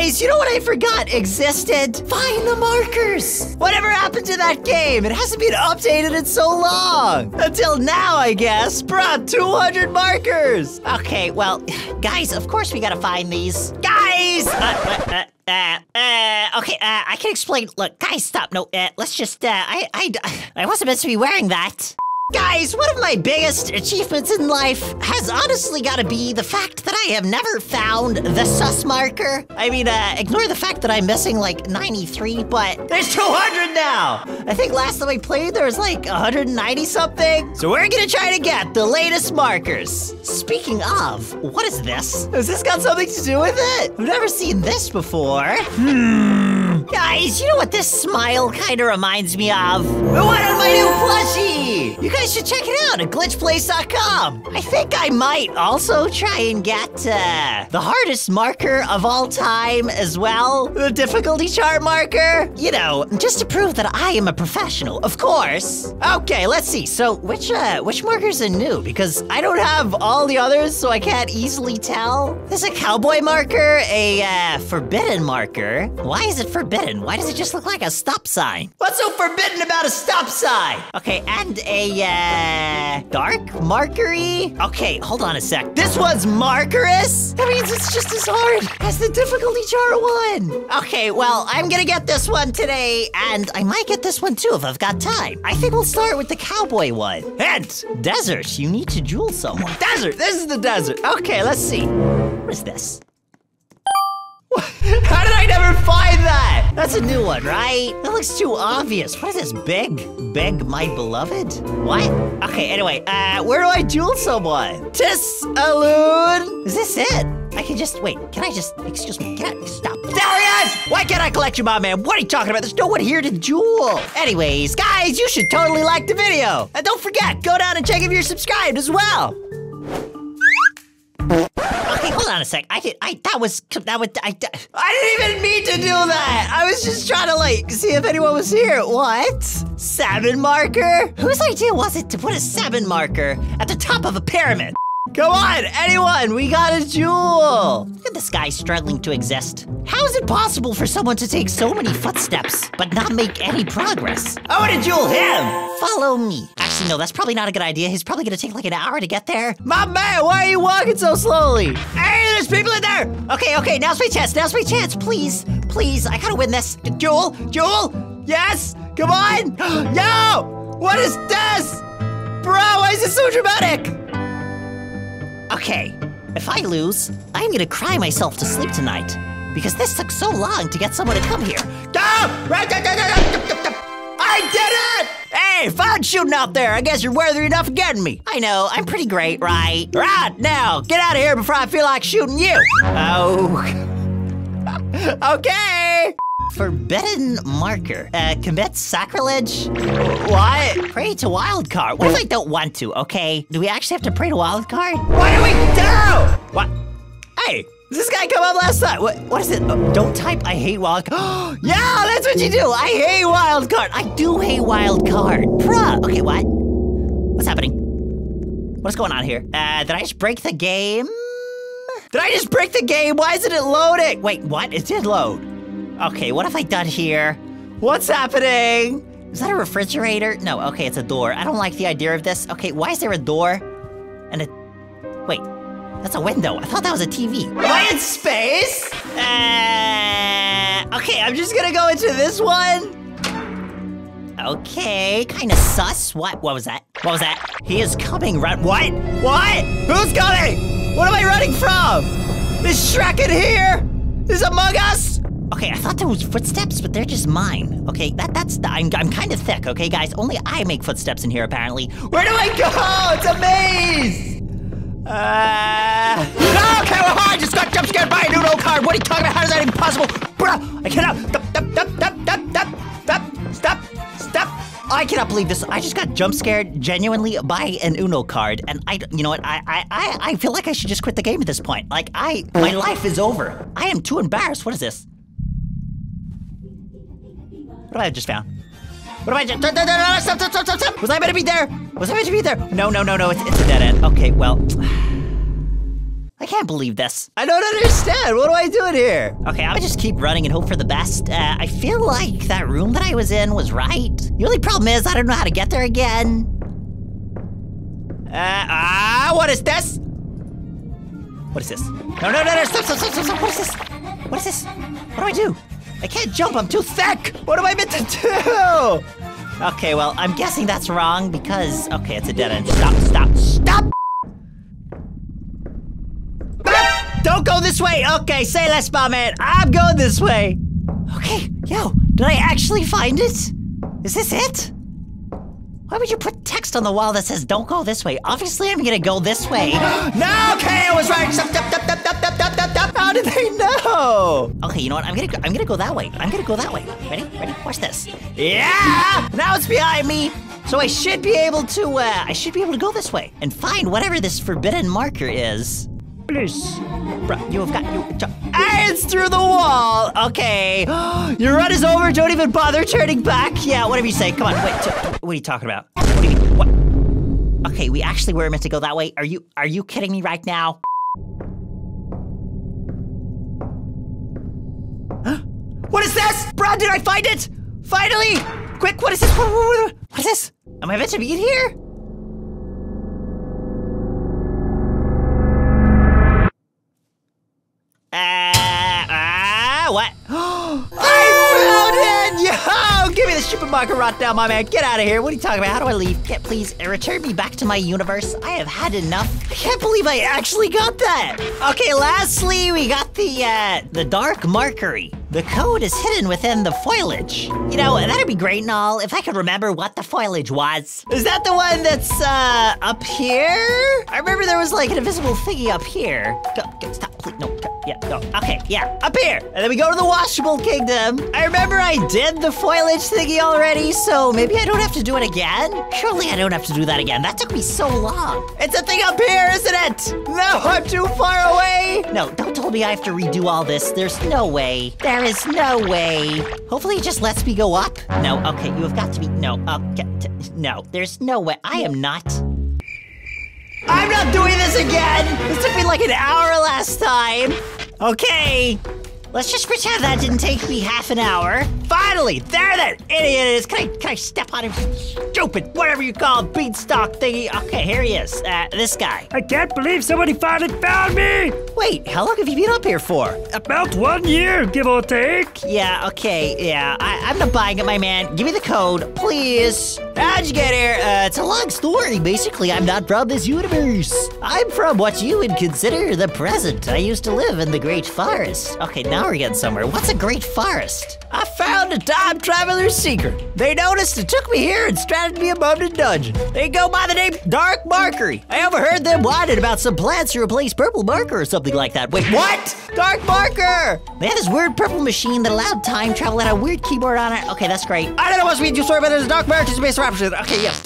Guys, you know what I forgot existed? Find the markers. Whatever happened to that game? It hasn't been updated in so long. Until now, I guess. Bruh, 200 markers. Okay, well, guys, of course we gotta find these. Guys! Uh, uh, uh, uh, uh, okay, uh, I can explain. Look, guys, stop. No, uh, let's just, uh, I, I, I wasn't meant to be wearing that. Guys, one of my biggest achievements in life has honestly got to be the fact that I have never found the sus marker. I mean, uh, ignore the fact that I'm missing like 93, but there's 200 now. I think last time I played there was like 190 something. So we're gonna try to get the latest markers. Speaking of, what is this? Has this got something to do with it? I've never seen this before. Hmm. Guys, you know what this smile kind of reminds me of? One on my new You guys should check it out at glitchplays.com. I think I might also try and get uh, the hardest marker of all time as well. The difficulty chart marker. You know, just to prove that I am a professional, of course. Okay, let's see. So which uh, which markers are new? Because I don't have all the others, so I can't easily tell. There's a cowboy marker, a uh, forbidden marker. Why is it forbidden? Why does it just look like a stop sign? What's so forbidden about a stop sign? Okay, and a uh, dark markery. Okay, hold on a sec. This one's markerous. That means it's just as hard as the difficulty chart one. Okay, well, I'm gonna get this one today, and I might get this one too if I've got time. I think we'll start with the cowboy one. And desert, you need to duel someone. Desert, this is the desert. Okay, let's see. What is this? How did I never find that? That's a new one, right? That looks too obvious. What is this? beg? Beg my beloved? What? Okay, anyway, uh, where do I duel someone? Tis Alune? Is this it? I can just, wait, can I just, excuse me, can I, stop. There he is! Why can't I collect you, my man? What are you talking about? There's no one here to duel. Anyways, guys, you should totally like the video. And don't forget, go down and check if you're subscribed as well. On a sec. I did. I that was that was. I. I didn't even mean to do that. I was just trying to like see if anyone was here. What? Seven marker? Whose idea was it to put a seven marker at the top of a pyramid? Come on, anyone, we got a duel! Look at this guy struggling to exist. How is it possible for someone to take so many footsteps but not make any progress? I want to duel him! Follow me. Actually, no, that's probably not a good idea. He's probably gonna take like an hour to get there. My man, why are you walking so slowly? Hey, there's people in there! Okay, okay, now's my chance, now's my chance. Please, please, I gotta win this. Duel, Duel, yes, come on! Yo! What is this? Bro, why is it so dramatic? Okay, if I lose, I'm gonna cry myself to sleep tonight. Because this took so long to get someone to come here. Go! I did it! Hey, fun shooting out there. I guess you're worthy enough of getting me. I know, I'm pretty great, right? Right, now, get out of here before I feel like shooting you. Oh. okay. Forbidden marker. Uh, commit sacrilege? What? Pray to wildcard. What if I don't want to, okay? Do we actually have to pray to wildcard? What do we do? What? This guy come up last time? What, what is it? Oh, don't type I hate wildcard. yeah, that's what you do. I hate wildcard. I do hate wildcard. Bruh. Okay, what? What's happening? What's going on here? Uh, did I just break the game? Did I just break the game? Why isn't it loading? Wait, what? It did load. Okay, what have I done here? What's happening? Is that a refrigerator? No, okay, it's a door. I don't like the idea of this. Okay, why is there a door? And a... Wait, that's a window. I thought that was a TV. I in space? Uh, okay, I'm just gonna go into this one. Okay, kind of sus. What? What was that? What was that? He is coming. Run. What? What? Who's coming? What am I running from? Is Shrek in here? Is Among Us? Okay, I thought there was footsteps, but they're just mine. Okay, that that's I'm I'm kind of thick. Okay, guys, only I make footsteps in here apparently. Where do I go? It's a maze. Uh. Okay, well, I just got jump scared by a noodle card. What are you talking about? How is that even possible, Bruh, I cannot. Stop! Stop! Stop! Stop! Stop! Stop! I cannot believe this. I just got jump scared genuinely by an Uno card, and I, you know what? I, I, I, I feel like I should just quit the game at this point. Like I, my life is over. I am too embarrassed. What is this? What have I just found? What have I just? Stop! Stop! Stop! Stop! Stop! Was I meant to be there? Was I meant to be there? No! No! No! No! It's, it's a dead end. Okay. Well. I can't believe this. I don't understand. What do I do in here? Okay, I'm gonna just keep running and hope for the best. Uh, I feel like that room that I was in was right. The only problem is I don't know how to get there again. Uh, ah, what is this? What is this? No, no, no, no, stop, stop, stop, stop, stop. What is this? What is this? What do I do? I can't jump, I'm too thick! What am I meant to do? Okay, well, I'm guessing that's wrong because, okay, it's a dead end. Stop, stop, stop! Go this way! Okay, say less, my man. I'm going this way. Okay, yo, did I actually find it? Is this it? Why would you put text on the wall that says "Don't go this way"? Obviously, I'm gonna go this way. no, okay, I was right. Stop, stop, stop, stop, stop, stop, stop, stop. How did they know? Okay, you know what? I'm gonna, go, I'm gonna go that way. I'm gonna go that way. Ready? Ready? Watch this. Yeah! Now it's behind me. So I should be able to, uh, I should be able to go this way and find whatever this forbidden marker is. Please. Bro, you have got, you, ah, it's through the wall. Okay. Your run is over. Don't even bother turning back. Yeah, whatever you say. Come on, wait. What are you talking about? What do you mean? What? Okay, we actually were meant to go that way. Are you, are you kidding me right now? What is this? Brad, did I find it? Finally! Quick, what is this? What is this? Am I meant to be in here? Uh, uh, what? I found it! Yo! Give me the stupid marker right now, my man. Get out of here. What are you talking about? How do I leave? Get, please, return me back to my universe. I have had enough. I can't believe I actually got that. Okay, lastly, we got the, uh, the Dark Markery. The code is hidden within the foliage. You know, that'd be great and all if I could remember what the foliage was. Is that the one that's, uh, up here? I remember there was like an invisible thingy up here. Go, go, stop, please, no, go, yeah. Okay, yeah, up here. And then we go to the Washable Kingdom. I remember I did the foliage thingy already, so maybe I don't have to do it again? Surely I don't have to do that again. That took me so long. It's a thing up here, isn't it? No, I'm too far away. No, don't tell me I have to redo all this. There's no way. There is no way. Hopefully it just lets me go up. No, okay, you have got to be, no, okay, no, there's no way. I am not. I'm not doing this again! This took me like an hour last time. Okay, Let's just pretend that didn't take me half an hour. Finally, there that idiot is. Can I, can I step on him? Stupid, whatever you call it, beanstalk thingy. Okay, here he is. Uh, this guy. I can't believe somebody finally found me! Wait, how long have you been up here for? About one year, give or take. Yeah, okay, yeah. I, I'm not buying it, my man. Give me the code, please. How'd you get here? Uh, it's a long story. Basically, I'm not from this universe. I'm from what you would consider the present. I used to live in the Great Forest. Okay, now we're getting somewhere. What's a Great Forest? I found a time traveler's secret. They noticed and took me here and stranded me above the dungeon. They go by the name Dark Markery. I overheard them whining about some plans to replace purple marker or something like that. Wait, what? Dark Marker! They had this weird purple machine that allowed time travel and a weird keyboard on it. Okay, that's great. I don't know what's being too sorry, but there's a Dark Marker space base Okay, yes,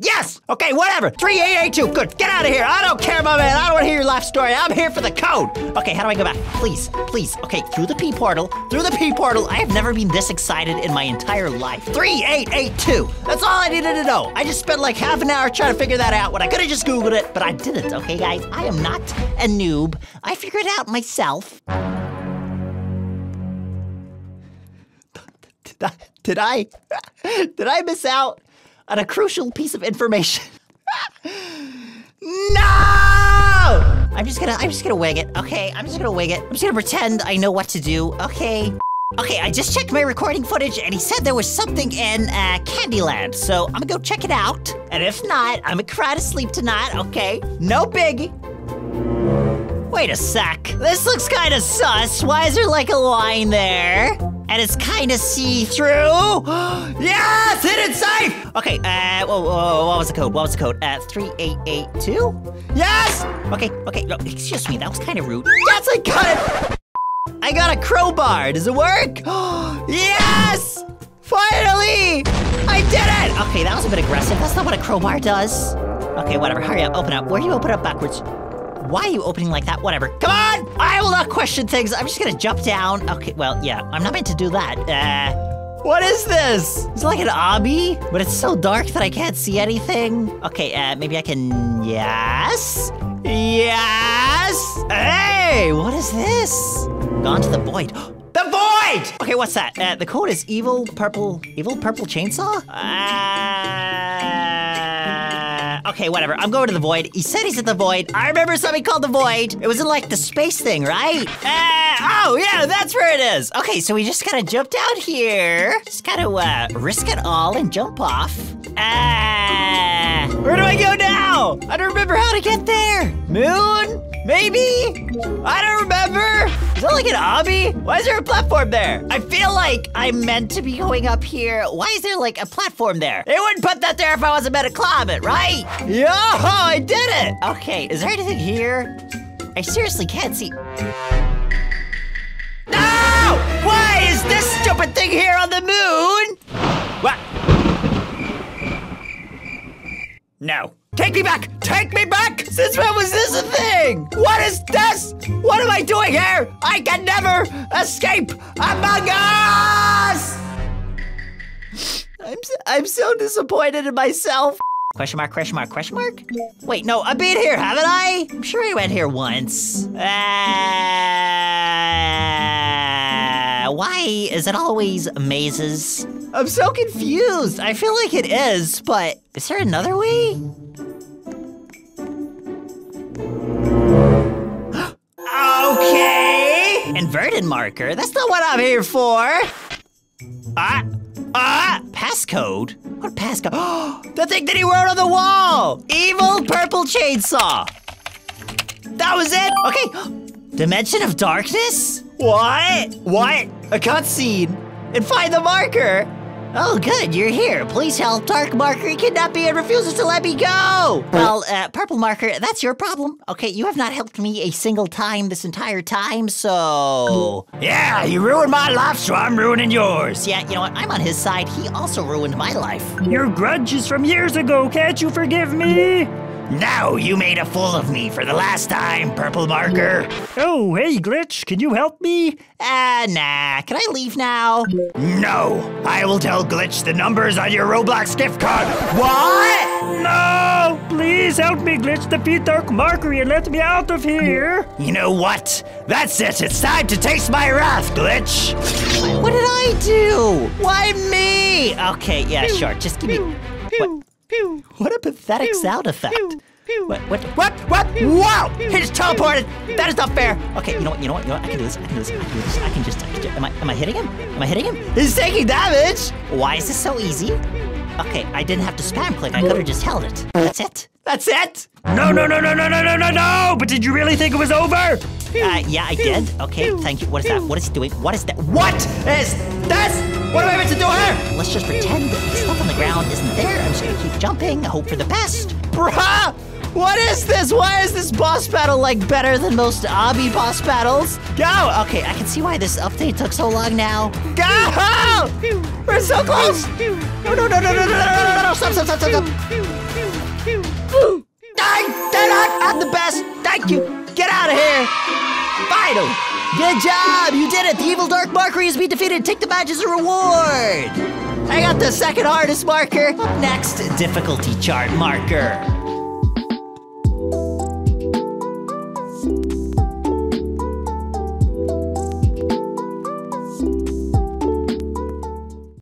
Yes! Okay, whatever. 3882, good. Get out of here. I don't care, my man. I don't want to hear your life story. I'm here for the code. Okay, how do I go back? Please, please. Okay, through the P portal. Through the P portal. I have never been this excited in my entire life. 3882. That's all I needed to know. I just spent like half an hour trying to figure that out when I could have just Googled it, but I didn't, okay, guys? I am not a noob. I figured it out myself. did I, did I miss out on a crucial piece of information? no! I'm just gonna, I'm just gonna wing it, okay? I'm just gonna wing it. I'm just gonna pretend I know what to do, okay? Okay, I just checked my recording footage and he said there was something in uh, Candyland, so I'm gonna go check it out. And if not, I'm gonna cry to sleep tonight, okay? No biggie. Wait a sec. This looks kinda sus. Why is there like a line there? And it's kinda see-through. yes, hidden safe! Okay, uh, whoa, whoa, what was the code? What was the code? Uh, 3882? Yes! Okay, okay, no, excuse me, that was kinda rude. Yes, I got it! I got a crowbar, does it work? yes! Finally! I did it! Okay, that was a bit aggressive. That's not what a crowbar does. Okay, whatever, hurry up, open up. Where do you open up backwards? Why are you opening like that? Whatever. Come on! I will not question things. I'm just gonna jump down. Okay, well, yeah, I'm not meant to do that. Uh, what is this? It's like an obby, but it's so dark that I can't see anything. Okay, uh, maybe I can, yes? Yes! Hey, what is this? Gone to the void. The void! Okay, what's that? Uh, the code is evil purple, evil purple chainsaw? Uh, okay, whatever. I'm going to the void. He said he's at the void. I remember something called the void. It was in like the space thing, right? Uh, oh, yeah, that's where it is. Okay, so we just gotta jump down here. Just gotta uh, risk it all and jump off. Uh, where do I go now? I don't remember how to get there. Moon? Maybe? I don't remember. Is that like an obby? Why is there a platform there? I feel like I'm meant to be going up here. Why is there like a platform there? They wouldn't put that there if I wasn't meant to climb it, right? Yo, I did it. Okay, is there anything here? I seriously can't see. No! Why is this stupid thing here on the moon? What? No. Take me back! Take me back! Since when was this a thing? What is this? What am I doing here? I can never escape Among Us! I'm, I'm so disappointed in myself. Question mark, question mark, question mark? Wait, no, I've been here, haven't I? I'm sure I went here once. Uh, why is it always mazes? I'm so confused. I feel like it is, but is there another way? Marker? That's not what I'm here for. Ah, ah, passcode? What passcode? the thing that he wrote on the wall! Evil purple chainsaw! That was it? Okay. Dimension of darkness? What? What? A cutscene. And find the marker. Oh, good, you're here. Please help. Dark marker he kidnapped me and refuses to let me go. Well, uh, purple marker, that's your problem. Okay, you have not helped me a single time this entire time, so. Yeah, you ruined my life, so I'm ruining yours. Yeah, you know what? I'm on his side. He also ruined my life. Your grudge is from years ago. Can't you forgive me? Now you made a fool of me for the last time, Purple Marker. Oh, hey, Glitch, can you help me? Ah, nah. Can I leave now? No, I will tell Glitch the numbers on your Roblox gift card. What? No! Please help me, Glitch, defeat Dark Markery and let me out of here. You know what? That's it. It's time to taste my wrath, Glitch. What did I do? Why me? Okay, yeah, sure. Just give me. What? What a pathetic sound effect. What? What? What? What? Wow! He just teleported. That is not fair. Okay, you know what? You know what? You know what? I can do this. I can do this. I can do this. I can just. I can just am I? Am I hitting him? Am I hitting him? He's taking damage. Why is this so easy? Okay, I didn't have to spam click. I could have just held it. That's it. That's it. No, no, no, no, no, no, no, no, no! But did you really think it was over? Uh, yeah, I did. Okay, thank you. What is that? What is he doing? What is that? What is this? What am I meant to do here? Let's just pretend that the stuff on the ground isn't there. I'm just gonna keep jumping, I hope for the best. Bruh! What is this? Why is this boss battle like better than most obby boss battles? Go! Okay, I can see why this update took so long now. Go! We're so close! No, no, no, no, no, no, no, no, no, no, stop, stop, stop, stop, stop. Good job! You did it! The evil dark marker has been defeated! Take the badge as a reward! I got the second hardest marker. Up next, difficulty chart marker.